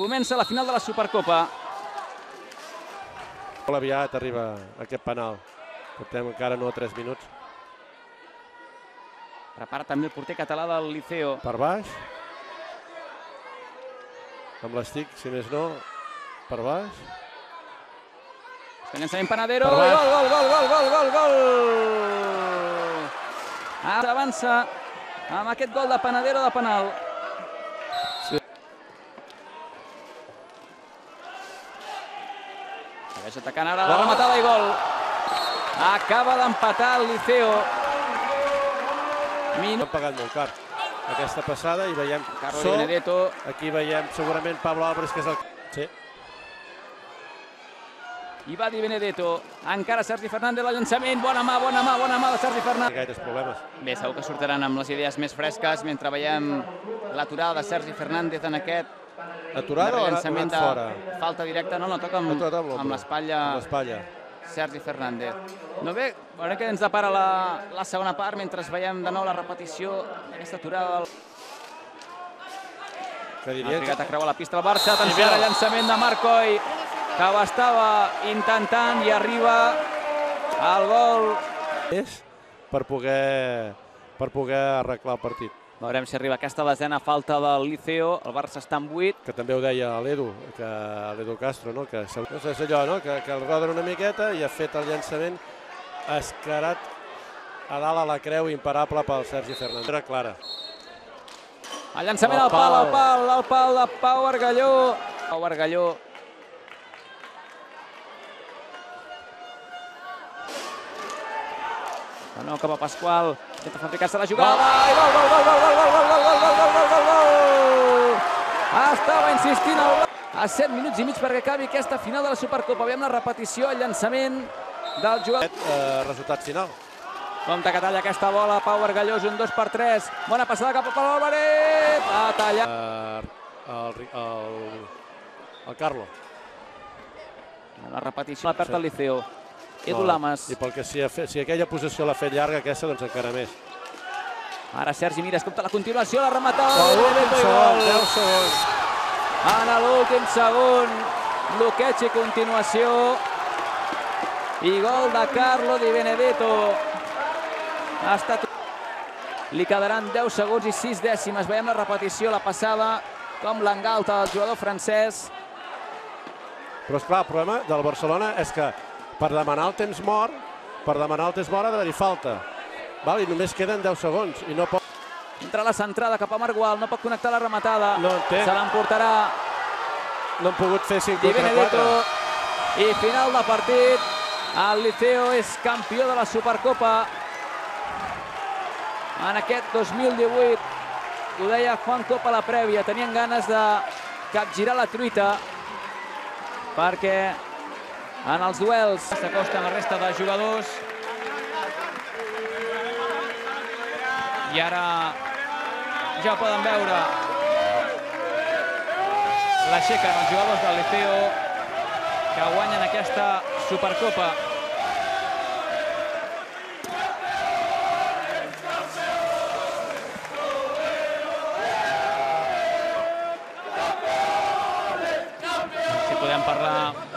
Comença la final de la Supercopa. Molt aviat arriba aquest penal. Portem encara no a 3 minuts. Prepara també el porter català del Liceo. Per baix. Amb l'estic, si més no, per baix. Llançament Panadero, gol, gol, gol, gol, gol, gol, gol! Avança amb aquest gol de Panadero de penal. Segueix atacant ara la rematada i gol. Acaba d'empatar el Liceo. Han Minut. pagat molt car aquesta passada i veiem Carlos Sol. Benedetto. Aquí veiem segurament Pablo Álvarez, que és el... Sí, I va dir Benedetto. Encara Sergi Fernández, el llançament. Bona mà, bona mà, bona mà de Sergi no Fernández. gaires problemes. Bé, segur que sortiran amb les idees més fresques mentre veiem l'aturada de Sergi Fernández en aquest Aturada o llançament de fora? falta directa. No, no, toca amb, Aturada amb l'espatlla. Sergi Fernández. No bé, veurem què ens depara la, la segona part mentre veiem de nou la repetició d'aquesta aturada del... Que Ha diria trigat a creuar la pista el Barça. Atenció, ara llançament de Marcoy, que ho estava intentant i arriba al gol. és per poder, per poder arreglar el partit. Veurem si arriba aquesta desena falta del Liceo. El Barça està en 8. Que també ho deia l'Edu, que l'Edu Castro, no? que no sé, és allò, no? que, que el roden una miqueta i ha fet el llançament escarat a dalt a la creu imparable pel Sergi Fernández. Era clara. El llançament al pal, al pal, al pal de Pau Argalló. Pau Argalló. De nou cap a Pasqual. Intenta fabricar-se la jugada. Gol, gol, gol, gol, gol, gol, gol, gol, gol, gol, gol, gol, gol! Estava insistint el a 7 minuts i mig perquè acabi aquesta final de la Supercopa. Veiem la repetició, el llançament del jugador. Aquest eh, resultat final. Compte que talla aquesta bola, Pau Argalló, és un 2 per 3. Bona passada cap a Pau Álvarez. Ha tallat. Eh, el, el, el Carlo. La repetició la perd el Liceo. Edu Lamas. I pel que si, si aquella possessió l'ha fet llarga, aquesta, doncs encara més. Ara Sergi Mires, compta la continuació, la rematada. A l'últim segon, gol. 10 segons. En l'últim segon, bloqueig i continuació. I gol de Carlo Di Benedetto. Ha estat... Li quedaran 10 segons i 6 dècimes. Veiem la repetició, la passada, com l'engalta el jugador francès. Però, esclar, el problema del Barcelona és que per demanar el temps mort, per demanar el temps mort ha d'haver-hi falta. Val? I només queden 10 segons i no pot... Entra la centrada cap a Margual, no pot connectar la rematada. No en té. Se l'emportarà No han pogut fer 5 Di contra Benedetto. 4. I final de partit. El Liceo és campió de la Supercopa en aquest 2018. Ho deia Juan Copa a la prèvia. Tenien ganes de capgirar la truita perquè en els duels s'acosten la resta de jugadors. I ara ja poden veure. L'aixequen els jugadors del Liceo que guanyen aquesta Supercopa. Si podem parlar